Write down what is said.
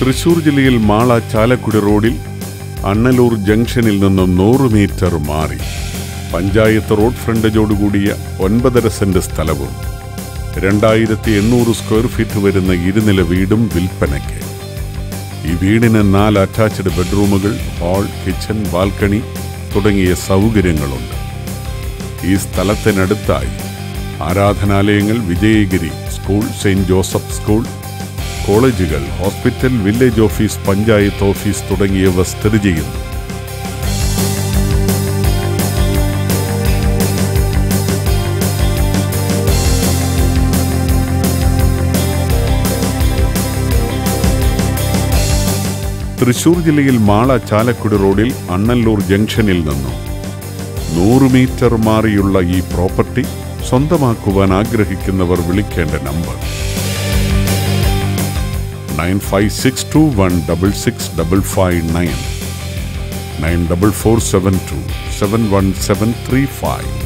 തൃശൂർ ജില്ലയിൽ മാള ചാലക്കുടി റോഡിൽ അണ്ണലൂർ ജംഗ്ഷനിൽ നിന്ന് നൂറ് മീറ്റർ മാറി. പഞ്ചായത്ത് റോഡ് ഫ്രണ്ടേജോടുകൂടിയ ഒൻപതര സെന്റ് സ്ഥലവും രണ്ടായിരത്തി എണ്ണൂറ് സ്ക്വയർ ഫീറ്റ് വരുന്ന ഇരുനില വീടും വിൽപ്പനയ്ക്ക്. ഈ വീടിന് നാല് അറ്റാച്ച്ഡ് ബെഡ്റൂമുകൾ ഹാൾ കിച്ചൺ ബാൽക്കണി തുടങ്ങിയ സൗകര്യങ്ങളുണ്ട്. ഈ സ്ഥലത്തിനടുത്തായി ആരാധനാലയങ്ങൾ Vijayagiri school saint Joseph school കോളേജുകൾ hospital village office panchayat office തുടങ്ങിയവ സ്ഥിതി ചെയ്യുന്നു. തൃശൂർ ജില്ലയിൽ മാള ചാലക്കുടി റോഡിൽ അണ്ണല്ലൂർ ജംഗ്ഷനിൽ നിന്നും. നൂറ് മീറ്റർ മാറിയുള്ള ഈ പ്രോപ്പർട്ടി സ്വന്തമാക്കുവാൻ ആഗ്രഹിക്കുന്നവർ വിളിക്കേണ്ട നമ്പർ. 95621 94472 71735